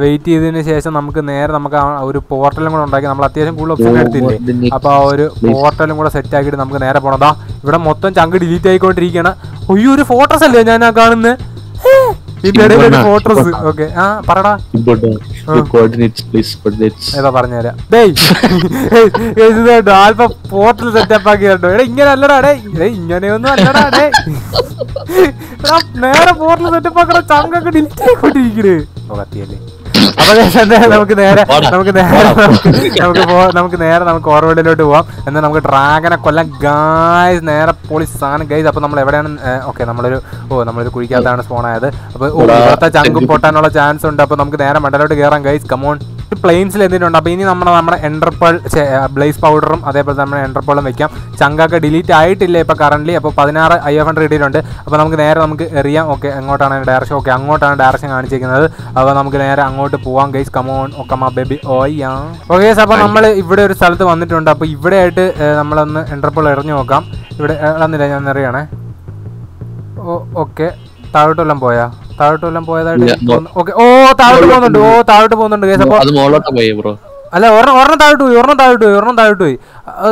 വെയിറ്റ് ചെയ്തതിന് ശേഷം നമുക്ക് നേരെ നമുക്ക് ഒരു പോർട്ടലും കൂടെ ഉണ്ടാക്കി. നമ്മൾ അത്യാവശ്യം കൂടുതൽ ഓപ്ഷൻ എടുത്തില്ലേ? അപ്പോൾ ആ ഒരു പോർട്ടലും കൂടെ സെറ്റ് ആക്കിയിട്ട് നമുക്ക് നേരെ പോണതാ ഇവിടെ മൊത്തം ചങ്ക് ഡിലീറ്റ് ആയിക്കൊണ്ടിരിക്കുകയാണ്. ഒയ്യോ ഒരു ഫോട്ടോസ് അല്ലേ ഞാൻ ആ കാണുന്നത് ഫോട്ടോസ് ഓക്കെ ആ. പറടാ ഏതാ പറഞ്ഞുതരാം. ആൽഫ പോർട്ടൽ സെറ്റപ്പ് ആക്കി കേട്ടോ എടാ ഇങ്ങനെ അല്ലടാ ഇങ്ങനെയൊന്നും അല്ലടാ നേരെ പോർട്ടൽ സെറ്റപ്പ് ആക്കണ ചങ്കൊക്കെ ഡിലീറ്റ് ആയിക്കൊണ്ടിരിക്കണ് കത്തിയല്ലേ. അപ്പൊ നമുക്ക് നേരെ നമുക്ക് നേരെ നമുക്ക് നമുക്ക് നേരെ നമുക്ക് ഓർവേഡിലോട്ട് പോവാം. എന്നാൽ നമുക്ക് ഡ്രാഗനെ കൊല്ലാൻ ഗായ്സ് നേരെ പൊളി സാധനം. ഗൈസ് അപ്പൊ നമ്മൾ എവിടെയാണ്? ഓക്കെ നമ്മളൊരു ഓ നമ്മളൊരു കുഴിക്കകത്താണ് സ്പോൺ ആയത്. അപ്പൊ ഇവിടുത്തെ ചങ്കും പൊട്ടാനുള്ള ചാൻസ് ഉണ്ട്. അപ്പൊ നമുക്ക് നേരെ മണ്ടലോട്ട് കയറാം ഗൈസ് കമോൺ പ്ലെയിൻസിൽ എന്തിട്ടുണ്ട് അപ്പോൾ ഇനി നമ്മൾ നമ്മുടെ എൻട്രപ്പൾ ബ്ലേസ് പൗഡറും അതേപോലെ നമ്മുടെ എൻഡർപോളും വെക്കാം. ചങ്കൊക്കെ ഡിലീറ്റ് ആയിട്ടില്ല ഇപ്പോൾ കറന്റ് അപ്പോൾ പതിനാറ് ഐ എഫ് ഹൺഡ്രഡ് ഇട്ടിട്ടുണ്ട്. അപ്പോൾ നമുക്ക് നേരെ നമുക്ക് എറിയാം. ഓക്കെ എങ്ങോട്ടാണ് ഡയറക്ഷൻ ഓക്കെ അങ്ങോട്ടാണ് ഡയറക്ഷൻ കാണിച്ചിരിക്കുന്നത്. അപ്പോൾ നമുക്ക് നേരെ അങ്ങോട്ട് പോവാം ഗൈസ് കമോൺ ഒക്കമ്മ ബേബി ഓയ്യാ ഓക്കെ അപ്പോൾ നമ്മൾ ഇവിടെ ഒരു സ്ഥലത്ത് വന്നിട്ടുണ്ട്. അപ്പോൾ ഇവിടെ ആയിട്ട് നമ്മളൊന്ന് എൻട്രപ്പൾ എറിഞ്ഞു നോക്കാം. ഇവിടെ ഇളന്നില്ല ഞാൻ എറിയണേ. ഓ ഓക്കെ താഴോട്ടെല്ലാം പോയാ? താഴോട്ട് വല്ലതും പോയതായിട്ട് ഓക്കെ. ഓ താഴോട്ട് പോകുന്നുണ്ട്. ഓ താഴോട്ട് പോകുന്നുണ്ട്. കേസ് അപ്പോൾ അല്ല ഒരെണ്ണം ഒരെണ്ണം താഴോട്ട് പോയി ഒരെണ്ണം താഴോട്ട് പോയി ഒരെണ്ണം താഴോട്ട് പോയി.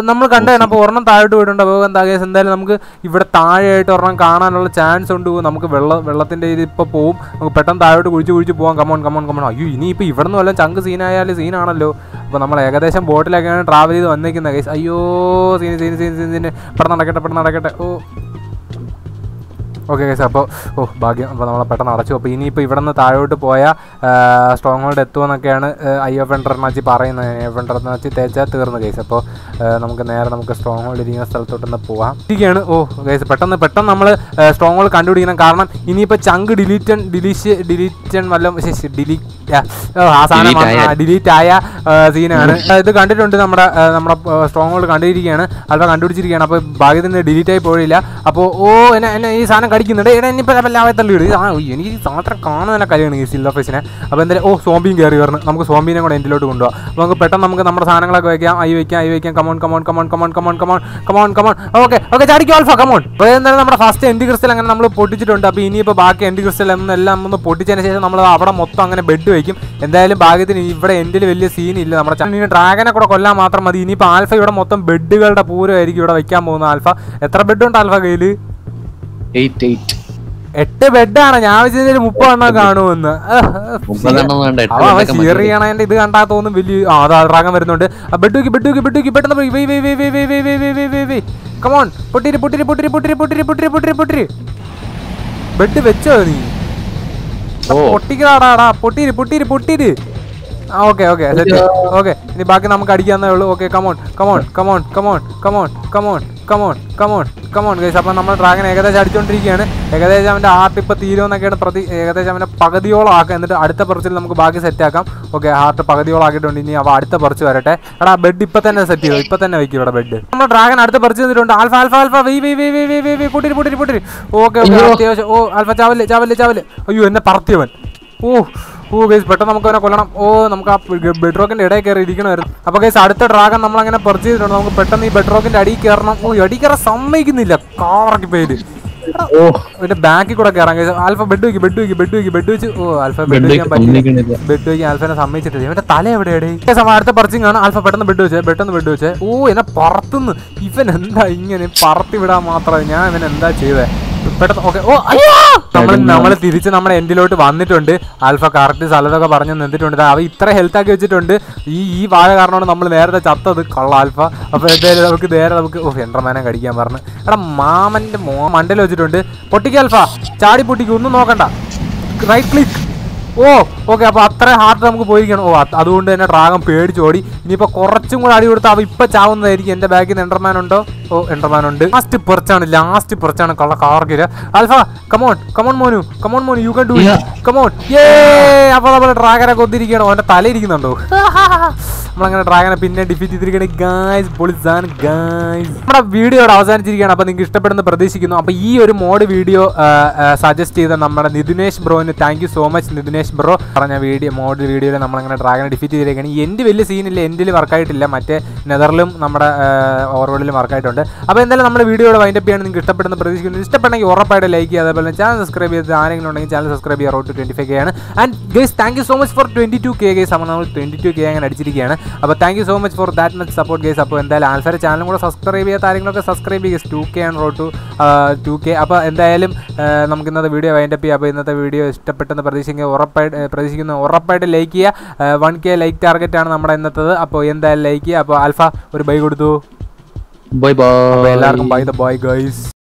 നമ്മൾ കണ്ടതാണ് അപ്പോൾ ഒരെണ്ണം താഴോട്ട് പോയിട്ടുണ്ട്. അപ്പോൾ എന്താ കേസ്? എന്തായാലും നമുക്ക് ഇവിടെ താഴെയായിട്ട് ഒരെണ്ണം കാണാനുള്ള ചാൻസ് ഉണ്ട്. നമുക്ക് വെള്ളം വെള്ളത്തിന്റെ ഇത് ഇപ്പോൾ പോവും. നമുക്ക് പെട്ടെന്ന് താഴോട്ട് കുഴിച്ച് കുഴിച്ച് പോകാം കമോൺ കമോൺ കമോൺ അയ്യോ ഇനിയിപ്പോൾ ഇവിടെ നിന്ന് വല്ലതും ചങ്ക് സീനായാലും സീനാണല്ലോ അപ്പോൾ നമ്മൾ ഏകദേശം ബോട്ടിലൊക്കെയാണ് ട്രാവൽ ചെയ്ത് വന്നിരിക്കുന്നത് കേസ് അയ്യോ scene scene scene scene scene പെട്ടെന്ന് നടക്കട്ടെ പെട്ടെന്ന് നടക്കട്ടെ. ഓ. ഓക്കെ കേസ് അപ്പോൾ ഓ ഭാഗ്യം. അപ്പോൾ നമ്മളെ പെട്ടെന്ന് അടച്ചു. അപ്പോൾ ഇനിയിപ്പോൾ ഇവിടെ നിന്ന് താഴോട്ട് പോയ സ്ട്രോങ് ഹോൾഡ് എത്തുമെന്നൊക്കെയാണ് ഐ എഫ് എൻട്രനാച്ചി പറയുന്നത്. ഐ എഫ് എൻട്രനാച്ചി തേച്ചാൽ തീർന്നു കേസ് അപ്പോൾ നമുക്ക് നേരെ നമുക്ക് സ്ട്രോങ് ഹോൾഡ് ഇരിക്കുന്ന സ്ഥലത്തോട്ടൊന്ന് പോവാം. ഇരിക്കുകയാണ് ഓ കേസ് പെട്ടെന്ന് പെട്ടെന്ന് നമ്മൾ സ്ട്രോങ് ഹോൾഡ് കണ്ടുപിടിക്കണം. കാരണം ഇനിയിപ്പോൾ ചങ്ക് ഡിലീറ്റൻ ഡിലീറ്റ് ഡിലീറ്റൻ വല്ല ഡിലീറ്റ് ആ സാധനം. ഡിലീറ്റ് ആയ സീനാണ് ഇത് കണ്ടിട്ടുണ്ട് നമ്മുടെ നമ്മുടെ സ്ട്രോങ് ഹോൾഡ് കണ്ടിരിക്കുകയാണ് അല്പം കണ്ടുപിടിച്ചിരിക്കുകയാണ്. അപ്പോൾ ഭാഗ്യത്തിന് ഡിലീറ്റ് ആയി പോയില്ല. അപ്പോൾ ഓ എന്നെ എന്നെ ഈ സാധനം കടിക്കുന്നുണ്ട്. എടാ ഇനിയിപ്പോൾ എല്ലാവരും തള്ളി ഇടും ആ എനിക്ക് മാത്രം കാണുന്ന തന്നെ കാര്യമാണ് ഈ സിൽവർ ഫിഷിനെ അപ്പോൾ എന്തായാലും ഓ സോംബിയും കയറി വരണം. നമുക്ക് സോംബീനെ കൂടെ എന്റിലോട്ട് കൊണ്ടുപോകാം അപ്പോൾ നമുക്ക് പെട്ടെന്ന് നമുക്ക് നമ്മുടെ സാധനങ്ങളൊക്കെ വയ്ക്കാം ഐ വയ്ക്കാം ഐ വയ്ക്കാം come on come on come on come on come on come on come on come on okay okay ചാടിക്കും alpha come on അപ്പോൾ എന്തായാലും നമ്മുടെ ഫസ്റ്റ് എൻഡ് ക്രിസ്റ്റൽ അങ്ങനെ നമ്മൾ പൊട്ടിച്ചിട്ടുണ്ട്. അപ്പോൾ ഇനിയിപ്പോൾ ബാക്കി എൻഡ് ക്രിസ്റ്റൽ എന്നെല്ലാം ഒന്ന് പൊട്ടിച്ചതിന് ശേഷം നമ്മൾ അവിടെ മൊത്തം അങ്ങനെ ബെഡ് വയ്ക്കും എന്തായാലും ഭാഗ്യത്തിന് ഇവിടെ എൻഡിൽ വലിയ സീനില്ല നമ്മുടെ ചണ്ണീന് ഡ്രാഗനെ കൂടെ കൊല്ലാൻ മാത്രം മതി. ഇനിയിപ്പോൾ ആൽഫ ഇവിടെ മൊത്തം ബെഡുകളുടെ പൂരമായിരിക്കും ഇവിടെ വയ്ക്കാൻ പോകുന്ന ആൽഫ എത്ര ബെഡുണ്ട് ആൽഫ കയ്യിൽ എട്ട് ബെഡാണ് ഞാൻ വെച്ചതിൽ മുപ്പതെണ്ണം കാണുമെന്ന് ചെയ്യണതിന്റെ ഇത് കണ്ടാ തോന്നും വലിയ ആ അതാ ഡ്രാഗൻ വരുന്നുണ്ട് ആ ബെഡ് വെക്കി ബെഡ് വെക്കി ബെഡ് വെക്കി പെട്ടെന്ന് കമോൺ പൊട്ടിരി പൊട്ടിരി പൊട്ടിരി പൊട്ടിരി പൊട്ടിരി പൊട്ടിരി പൊട്ടിരി പൊട്ടിരി ബെഡ് വെച്ചോ നീ പൊട്ടിക്കടാടാ പൊട്ടിരി പൊട്ടിരി പൊട്ടിരി ഓക്കെ ഓക്കെ. ഓക്കെ. ഇനി ബാക്കി നമുക്ക് അടിക്കാന്നേ ഉള്ളൂ. Okay come on come on come on come on come on come on come on come on come on guys അപ്പം നമ്മൾ ഡ്രാഗൺ ഏകദേശം അടിച്ചുകൊണ്ടിരിക്കുകയാണ് ഏകദേശം അവന്റെ ഹാർട്ട് ഇപ്പോൾ തീരുമെന്നൊക്കെയാണ് പ്രതി ഏകദേശം അവന്റെ പകുതിയോളം ആക്കുക എന്നിട്ട് അടുത്ത പറച്ചിൽ നമുക്ക് ബാക്കി സെറ്റ് ആക്കാം. ഓക്കെ ഹാർട്ട് പകുതിയോളം ആക്കിയിട്ടുണ്ട്. ഇനി അവ അടുത്ത പറിച്ച് വരട്ടെ. എടാ ബെഡ് ഇപ്പം തന്നെ സെറ്റ് ചെയ്തു? ഇപ്പം തന്നെ വെക്കും ഇവിടെ ബെഡ് നമ്മൾ ഡ്രാഗൺ അടുത്ത പറിച്ച് ചെയ്തിട്ടുണ്ട് ആൽഫ ആൽഫ ആൽഫ വി വി വി വി വി വി പൊട്ടിരി പൊട്ടിരി പൊട്ടിരി. ഓക്കെ ഓക്കെ അത്യാവശ്യം ഓ ആൽഫ ചാവൽ ചാവൽ ചാവൽ. അയ്യോ എന്നെ പറത്തിയവൻ. ഓ ഓ ഗൈസ് പെട്ടെന്ന് നമുക്ക് അവനെ കൊല്ലണം. ഓ നമുക്ക് ആ ബെഡ് റോക്കിന്റെ ഇടയിൽ കയറി ഇരിക്കണമായിരുന്നു. അപ്പൊ ഗൈസ് അടുത്ത ഡ്രാഗൺ നമ്മൾ അങ്ങനെ പർച്ചേസ് ചെയ്തിട്ടുണ്ട്. നമുക്ക് പെട്ടെന്ന് ഈ ബെഡ് റോക്കിന്റെ അടിയിൽ കയറണം. ഓ അടി കയറാൻ സമ്മതിക്കുന്നില്ല. കാറൊക്കെ പേര് ഓ. ഒരു ബാക്കിൽ കൂടെ കയറാൻ ഗൈസ് ആൽഫ ബെഡ് വെക്കി ബെഡ് വെക്കി ബെഡ് വെക്കി ബെഡ് വെച്ച്. ഓ ആൽഫ ബെഡ് വെക്കാൻ പറ്റില്ല. ബെഡ് വെക്കി ആൽഫനെ സമ്മതിച്ചിട്ടില്ല. ഇവന്റെ തല എവിടെയാണ് അടുത്ത പറിച്ചിങ് ആണ്. ആൽഫ പെട്ടെന്ന് ബെഡ് വെച്ചേ പെട്ടെന്ന് ബെഡ് വെച്ചേ. ഓ എന്നെ പറത്തുന്നു. ഇവൻ എന്താ ഇങ്ങനെ പറത്തി വിടാൻ മാത്രമേ ഞാൻ ഇവൻ എന്താ ചെയ്തേ? പെട്ടെന്ന് ഓക്കെ ഓ അയ്യോ! നമ്മൾ നമ്മൾ തിരിച്ച് നമ്മുടെ എൻഡിലോട്ട് വന്നിട്ടുണ്ട്? ആൽഫ കറക്റ്റ് സ്ഥലത്തൊക്കെ പറഞ്ഞു നിന്നിട്ടുണ്ട് അവ ഇത്ര ഹെൽത്ത് ആക്കി വെച്ചിട്ടുണ്ട്. ഈ ഈ വാഴ കാരണമാണ് നമ്മൾ നേരത്തെ ചത്തത്. കള്ള ആൽഫ. അപ്പൊ എന്തായാലും നമുക്ക് നേരെ നമുക്ക് ഓ എൻഡർമാനെ കടിക്കാൻ പറഞ്ഞു. എടാ മാമന്റെ മോ മണ്ടയിൽ വെച്ചിട്ടുണ്ട്. പൊട്ടിക്ക് ആൽഫ. ചാടി പൊട്ടിക്ക്. ഒന്നും നോക്കണ്ട. റൈറ്റ് ക്ലിക്ക് ഓ ഓക്കെ അപ്പൊ അത്ര ഹാർട്ട് നമുക്ക് പോയിരിക്കണം. ഓ അതുകൊണ്ട് തന്നെ ഡ്രാഗൺ പേടിച്ചോടി. ഇനിയിപ്പോ കുറച്ചും കൂടെ അടി കൊടുത്താൽ അവ ഇപ്പൊ ചാവുന്നതായിരിക്കും. എന്റെ ബാഗിൽ നിന്ന് എന്റർമാൻ ഉണ്ടോ? ഓ എന്റർമാൻ ഉണ്ട്. ലാസ്റ്റ് പെർച്ചാണ് ലാസ്റ്റ് പെർച്ചാണ് കള്ള Kargil alpha come on come on Monu come on Monu you can do come on ഏ അപ്പോൾ നമ്മൾ ഡ്രാഗനെ കൊന്നിരിക്കണോ അവന്റെ തല ഇരിക്കുന്നുണ്ടോ? നമ്മളങ്ങനെ ഡ്രാഗനെ പിന്നെ ഡിഫീറ്റ് ചെയ്തിരിക്കണേ ഗായ്സ് പൊളിസാൻ ഗായ്സ് നമ്മുടെ വീഡിയോ ഇവിടെ അവസാനിച്ചിരിക്കുകയാണ്. അപ്പോൾ നിങ്ങൾക്ക് ഇഷ്ടപ്പെടുന്ന പ്രതീക്ഷിക്കുന്നു. അപ്പോൾ ഈ ഒരു മോഡ് വീഡിയോ സജസ്റ്റ് ചെയ്ത നമ്മുടെ Nithinesh ബ്രോന് thank you so much Nithinesh bro പറഞ്ഞ വീഡിയോ മോഡ് വീഡിയോയിൽ നമ്മളങ്ങനെ ഡ്രാഗനെ ഡിഫീറ്റ് ചെയ്തിരിക്കുകയാണ്. എന്റെ വലിയ സീനില്ല എൻഡിൽ വർക്കായിട്ടില്ല മറ്റേ നെതറിലും നമ്മുടെ ഓവർവേഡിലും വർക്കായിട്ടുണ്ട് അപ്പോൾ എന്തായാലും നമ്മുടെ വീഡിയോയുടെ വൈൻഡപ്പ് ചെയ്യാൻ നിങ്ങൾക്ക് ഇഷ്ടപ്പെടുന്ന പ്രതീക്ഷിക്കുന്നു. ഇഷ്ടപ്പെട്ടെങ്കിൽ ഉറപ്പായിട്ട് ലൈക്ക് ചെയ്യുക. അതേപോലെ ചാനൽ സബ്സ്ക്രൈബ് ചെയ്ത് ആരെങ്കിലും ഉണ്ടെങ്കിൽ ചാനൽ സബ്സ്ക്രൈബ് ചെയ്യുക റോട്ട് ട്വന്റി ഫൈവ് കെ ആണ്. And guys thank you so much for twenty two K guys അപ്പോൾ നമ്മൾ ട്വന്റി ടു കെ അങ്ങനെ അടിച്ചിരിക്കുകയാണ്. അപ്പോൾ thank you so much for that much support guys അപ്പോൾ എന്തായാലും ആൻസർ ചാനലും കൂടെ സബ്സ്ക്രൈബ് ചെയ്യാത്ത ആരെങ്കിലുമൊക്കെ സബ്സ്ക്രൈബ് ചെയ്യുക. ടു കെ ആണ് റോട്ട് ടു ടു കെ അപ്പോൾ എന്തായാലും നമുക്ക് ഇന്നത്തെ വീഡിയോ വൈൻഡപ്പ് ചെയ്യാം. അപ്പോൾ ഇന്നത്തെ വീഡിയോ ഇഷ്ടപ്പെട്ടെന്ന് പ്രതീക്ഷിക്കുക ഉറപ്പായിട്ട് പ്രതീക്ഷിക്കുന്നു. ഉറപ്പായിട്ട് ലൈക്ക് ചെയ്യുക. വൺ കെ ലൈക്ക് ടാർഗറ്റ് ആണ് നമ്മുടെ ഇന്നത്തത്. അപ്പോൾ എന്തായാലും ലൈക്ക് ചെയ്യുക. അപ്പോൾ ആൽഫ ഒരു ബൈ കൊടുത്തു. ബൈ ബൈ എല്ലാവർക്കും ബൈ ദ ബോയ് ഗൈസ്